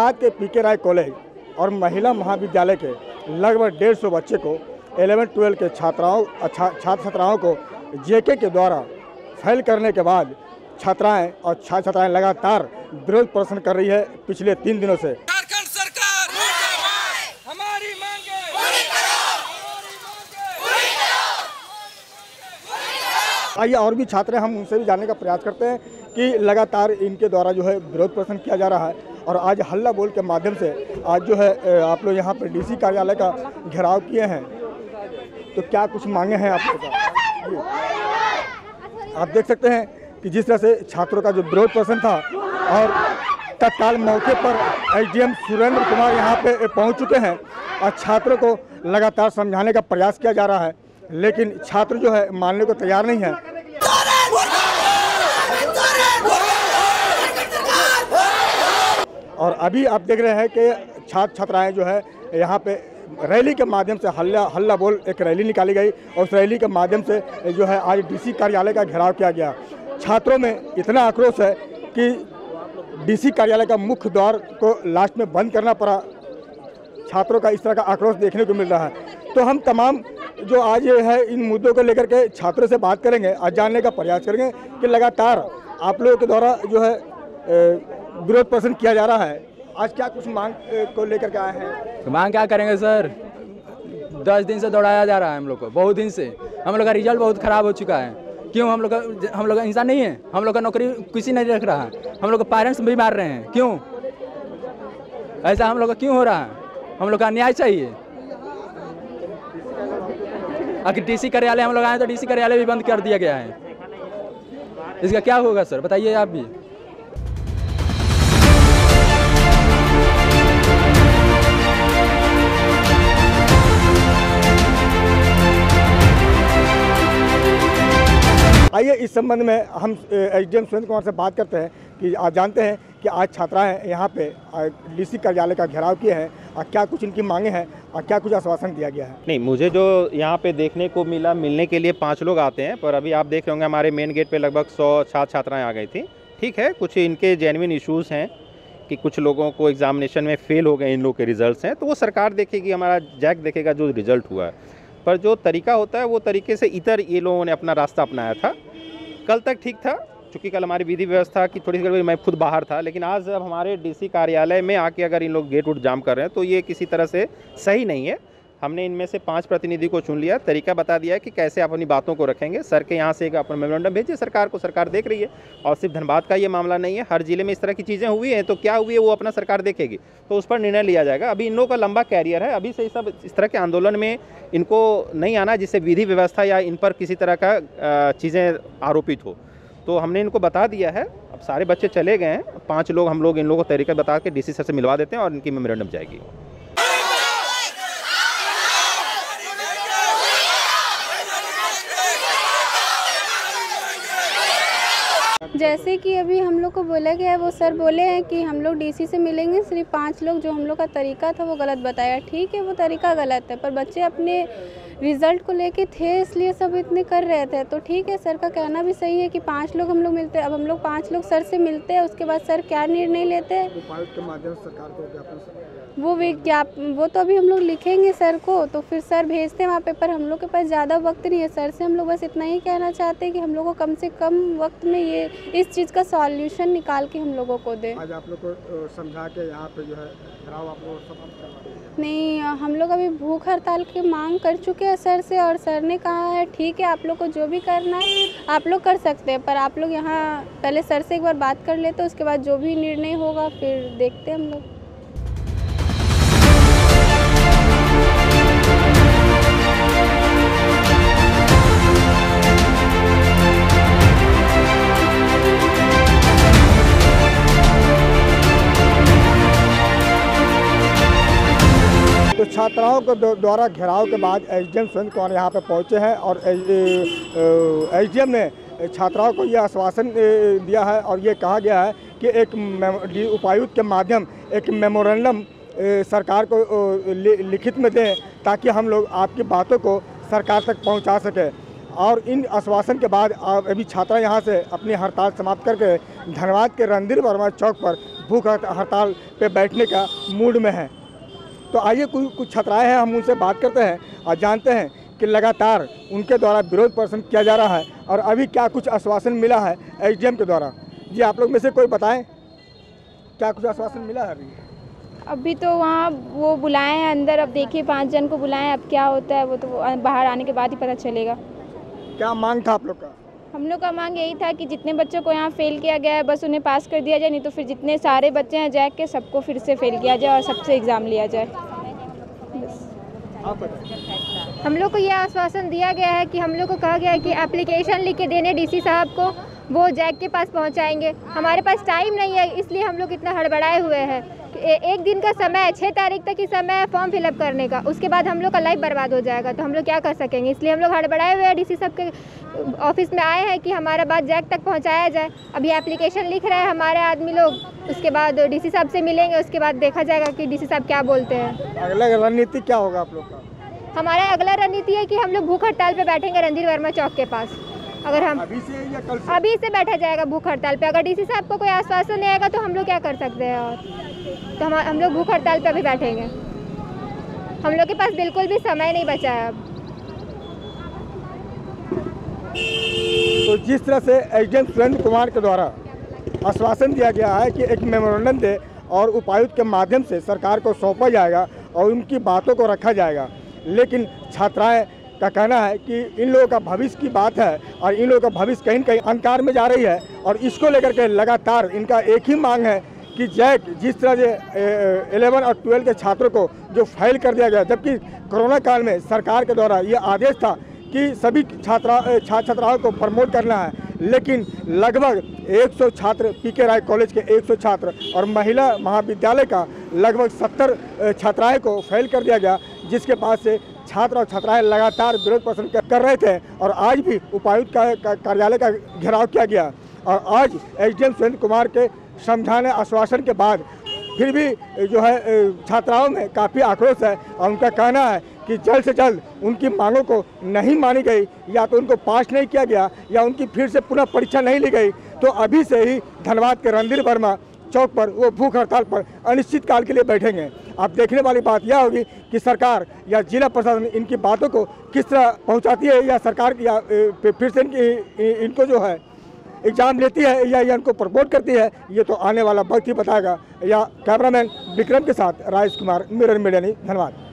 धनबाद के पीके राय कॉलेज और महिला महाविद्यालय के लगभग डेढ़ सौ बच्चे को एलेवन ट्वेल्व के छात्राओं छा, छात्र छात्राओं को जेके के द्वारा फेल करने के बाद छात्राएँ और छात्र छात्राएँ लगातार विरोध प्रदर्शन कर रही है पिछले तीन दिनों से। झारखंड सरकार! हमारी मांगे! आइए और भी छात्र हैं हम उनसे भी जानने का प्रयास करते हैं कि लगातार इनके द्वारा जो है विरोध प्रदर्शन किया जा रहा है। और आज हल्ला बोल के माध्यम से आज जो है आप लोग यहाँ पर डीसी कार्यालय का घेराव किए हैं। तो क्या कुछ मांगे हैं आप आप देख सकते हैं कि जिस तरह से छात्रों का जो विरोध प्रदर्शन था और तत्काल मौके पर एसडीएम सुरेंद्र कुमार यहाँ पे पहुँच चुके हैं और छात्रों को लगातार समझाने का प्रयास किया जा रहा है। लेकिन छात्र जो है मानने को तैयार नहीं है। और अभी आप देख रहे हैं कि छात्र छात्राएँ जो है, यहाँ पे रैली के माध्यम से हल्ला हल्ला बोल एक रैली निकाली गई और उस रैली के माध्यम से जो है आज डीसी कार्यालय का घेराव किया गया। छात्रों में इतना आक्रोश है कि डीसी कार्यालय का मुख्य द्वार को लास्ट में बंद करना पड़ा। छात्रों का इस तरह का आक्रोश देखने को मिल रहा है। तो हम तमाम जो आज है, इन मुद्दों को लेकर के छात्रों से बात करेंगे, आज जानने का प्रयास करेंगे कि लगातार आप लोगों के द्वारा जो है विरोध प्रदर्शन किया जा रहा है। आज क्या कुछ मांग को लेकर के आए हैं? तो मांग क्या करेंगे, सर? दस दिन से दौड़ाया जा रहा है हम लोग को, बहुत दिन से। हम लोग का रिज़ल्ट बहुत खराब हो चुका है। क्यों? हम लोग का, हम लोग का इंसान नहीं है। हम लोग का नौकरी किसी नहीं रख रहा है। हम लोग का पेरेंट्स भी मार रहे हैं। क्यों? ऐसा हम लोग का क्यों हो रहा है? हम लोग का न्याय चाहिए। आखिर डीसी कार्यालय हम लोग आए तो डीसी कार्यालय भी बंद कर दिया गया है। इसका क्या होगा, सर? बताइए आप भी। आइए, इस संबंध में हम एच डी सुरेंद्र कुमार से बात करते हैं कि आज जानते हैं कि आज छात्राएँ यहाँ पे डीसी कार्यालय का घेराव किए हैं और क्या कुछ इनकी मांगे हैं और क्या कुछ आश्वासन दिया गया है? नहीं, मुझे जो यहाँ पे देखने को मिला, मिलने के लिए पाँच लोग आते हैं, पर अभी आप देख रहे होंगे हमारे मेन गेट पे लगभग सौ छात्र छात्राएँ आ गई थी। ठीक है, कुछ इनके जेनविन इशूज़ हैं कि कुछ लोगों को एग्जामिनेशन में फेल हो गए, इन लोग के रिज़ल्ट हैं तो वो सरकार देखेगी, हमारा जैक देखेगा जो रिज़ल्ट हुआ है। पर जो तरीका होता है, वो तरीके से इतर ये लोगों ने अपना रास्ता अपनाया था। कल तक ठीक था, चूँकि कल हमारी विधि व्यवस्था की थोड़ी सी गड़बड़ी, मैं खुद बाहर था, लेकिन आज जब हमारे डीसी कार्यालय में आके अगर इन लोग गेट उट जाम कर रहे हैं तो ये किसी तरह से सही नहीं है। हमने इनमें से पाँच प्रतिनिधि को चुन लिया। तरीका बता दिया है कि कैसे आप अपनी बातों को रखेंगे। सर के यहाँ से एक अपना मेमोरेंडम भेजिए, सरकार को, सरकार देख रही है। और सिर्फ़ धनबाद का ये मामला नहीं है, हर ज़िले में इस तरह की चीज़ें हुई हैं तो क्या हुई है वो अपना सरकार देखेगी। तो उस पर निर्णय लिया जाएगा। अभी इन लोगों का लंबा कैरियर है। अभी से सब इस तरह के आंदोलन में इनको नहीं आना जिससे विधि व्यवस्था या इन पर किसी तरह का चीज़ें आरोपित हो। तो हमने इनको बता दिया है। अब सारे बच्चे चले गए हैं। पाँच लोग हम लोग इन लोगों को तरीका बता के डीसी सर से मिलवा देते हैं और इनकी मेमोरेंडम जाएगी। जैसे कि अभी हम लोग को बोला गया है, वो सर बोले हैं कि हम लोग डीसी से मिलेंगे। सिर्फ़ पाँच लोग जो हम लोग का तरीका था, वो गलत बताया। ठीक है, वो तरीका गलत है, पर बच्चे अपने रिज़ल्ट को लेके थे, इसलिए सब इतने कर रहे थे। तो ठीक है, सर का कहना भी सही है कि पाँच लोग हम लोग मिलते हैं। अब हम लोग पाँच लोग सर से मिलते हैं, उसके बाद सर क्या निर्णय लेते हैं? वो विज्ञाप वो तो अभी हम लोग लिखेंगे सर को तो फिर सर भेजते हैं वहाँ पे पर हम लोग के पास ज़्यादा वक्त नहीं है। सर से हम लोग बस इतना ही कहना चाहते हैं कि हम लोग को कम से कम वक्त में ये इस चीज़ का सॉल्यूशन निकाल के हम लोगों को दें। आज आप लोग को समझा के यहाँ पे जो है घेराव आप लोग नहीं हम लोग अभी भूख हड़ताल की मांग कर चुके हैं सर से और सर ने कहा है ठीक है आप लोग को जो भी करना है आप लोग कर सकते हैं। पर आप लोग यहाँ पहले सर से एक बार बात कर लेते उसके बाद जो भी निर्णय होगा फिर देखते हैं हम लोग। छात्राओं के द्वारा घेराव के बाद H D M Surendra Kumar यहाँ पर पहुँचे हैं और एच डी एम ने छात्राओं को यह आश्वासन दिया है और ये कहा गया है कि एक उपायुक्त के माध्यम एक मेमोरेंडम सरकार को लिखित में दें ताकि हम लोग आपकी बातों को सरकार तक पहुँचा सकें। और इन आश्वासन के बाद अभी छात्रा यहाँ से अपनी हड़ताल समाप्त करके धनबाद के रणधीर वर्मा चौक पर भूख हड़ताल पे बैठने का मूड में हैं। तो आइए कुछ कुछ छात्राएँ हैं हम उनसे बात करते हैं और जानते हैं कि लगातार उनके द्वारा विरोध प्रदर्शन किया जा रहा है और अभी क्या कुछ आश्वासन मिला है एच के द्वारा। जी आप लोग में से कोई बताएँ क्या कुछ आश्वासन मिला है अभी? अभी तो वहाँ वो बुलाए हैं अंदर अब देखिए पाँच जन को बुलाए अब क्या होता है वो तो बाहर आने के बाद ही पता चलेगा। क्या मांग था आप लोग का? हम लोग का मांग यही था कि जितने बच्चों को यहाँ फेल किया गया है, बस उन्हें पास कर दिया जाए, नहीं तो फिर जितने सारे बच्चे हैं, जैक के सबको फिर से फेल किया जाए और सबसे एग्ज़ाम लिया जाए। हम लोग को यह आश्वासन दिया गया है कि हम लोग को कहा गया है कि एप्लीकेशन लिख के देने डीसी साहब को वो जैक के पास पहुंचाएँगे। हमारे पास टाइम नहीं है इसलिए हम लोग इतना हड़बड़ाए हुए हैं। एक दिन का समय है छः तारीख तक ही समय है फॉर्म फिलअप करने का। उसके बाद हम लोग का लाइफ बर्बाद हो जाएगा तो हम लोग क्या कर सकेंगे? इसलिए हम लोग हड़बड़ाए हुए हैं। डी साहब के ऑफ़िस में आए हैं कि हमारा बात जैक तक पहुँचाया जाए। अभी एप्लीकेशन लिख रहे हैं हमारे आदमी लोग। उसके बाद डीसी साहब से मिलेंगे उसके बाद देखा जाएगा कि डीसी साहब क्या बोलते हैं। अगला रणनीति क्या होगा आप लोग का? हमारा अगला रणनीति है कि हम लोग भूख हड़ताल पर बैठेंगे रणधीर वर्मा चौक के पास। अगर हम अभी से या कल से? अभी से बैठा जाएगा भूख हड़ताल पे। अगर डीसी साहब को कोई आश्वासन नहीं आएगा तो हम लोग क्या कर सकते हैं और? तो हम हम लोग भूख हड़ताल पे अभी बैठेंगे। हम लोग के पास बिल्कुल भी समय नहीं बचा है अब। तो जिस तरह से एच सुरेंद्र कुमार के द्वारा आश्वासन दिया गया है कि एक मेमोरेंडम दे और उपायुक्त के माध्यम से सरकार को सौंपा जाएगा और उनकी बातों को रखा जाएगा लेकिन छात्राएँ का कहना है कि इन लोगों का भविष्य की बात है और इन लोगों का भविष्य कहीं कहीं अंधकार में जा रही है और इसको लेकर के लगातार इनका एक ही मांग है कि जैक, जिस तरह से इलेवन और ट्वेल्व के छात्रों को जो फ़ाइल कर दिया गया, जबकि कोरोना काल में सरकार के द्वारा ये आदेश था कि सभी छात्रा छात्र छात्राओं को प्रमोट करना है, लेकिन लगभग 100 छात्र पी के राय कॉलेज के 100 छात्र और महिला महाविद्यालय का लगभग 70 छात्राएँ को फेल कर दिया गया जिसके बाद से छात्र और छात्राएँ लगातार विरोध प्रदर्शन कर- रहे थे और आज भी उपायुक्त का, कार्यालय का घेराव किया गया। और आज एच डी सुरेंद्र कुमार के समझाने आश्वासन के बाद फिर भी जो है छात्राओं में काफ़ी आक्रोश है और उनका कहना है कि जल्द से जल्द उनकी मांगों को नहीं मानी गई या तो उनको पास नहीं किया गया या उनकी फिर से पुनः परीक्षा नहीं ली गई। तो अभी से ही धनबाद के रणधीर वर्मा चौक पर, वो भूख हड़ताल पर अनिश्चित काल के लिए बैठेंगे। अब देखने वाली बात यह होगी कि सरकार या जिला प्रशासन इनकी बातों को किस तरह पहुंचाती है या सरकार या फिर से इनकी इनको जो है एग्ज़ाम लेती है या या इनको प्रमोट करती है, ये तो आने वाला वक्त ही बताएगा। या कैमरामैन विक्रम के साथ राजेश कुमार मिरन मीडिया धन्यवाद।